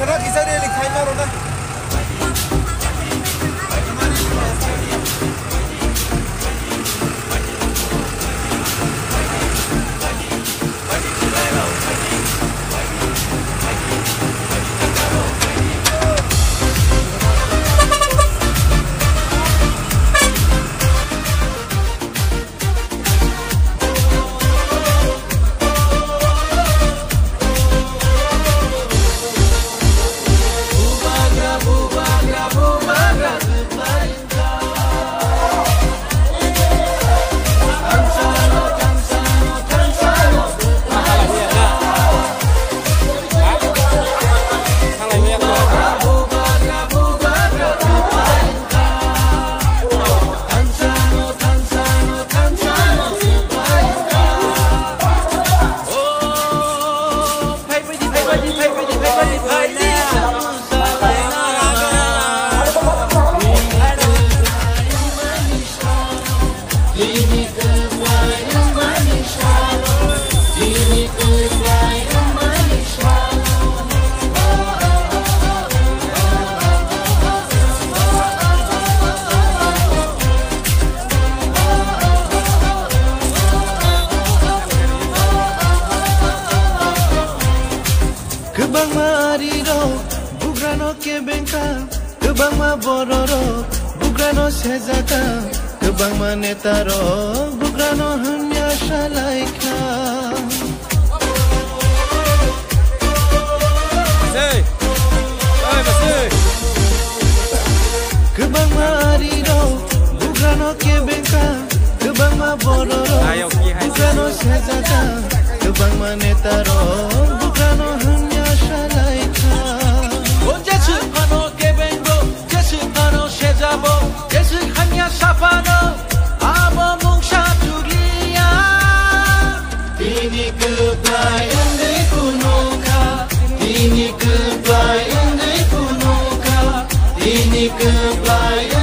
खरा किसे रे लिखाई ना रोना Kebang mariro, bugrano que ke bengka Kebang mabororo, bugrano sezata. abang mane taro bugrano hamya shalaika Hey, hey, hey. Kebang mari do, bugrano kebeka, kebang ma bororo, bugrano sejata, kebang mane taro. ini kebaikan.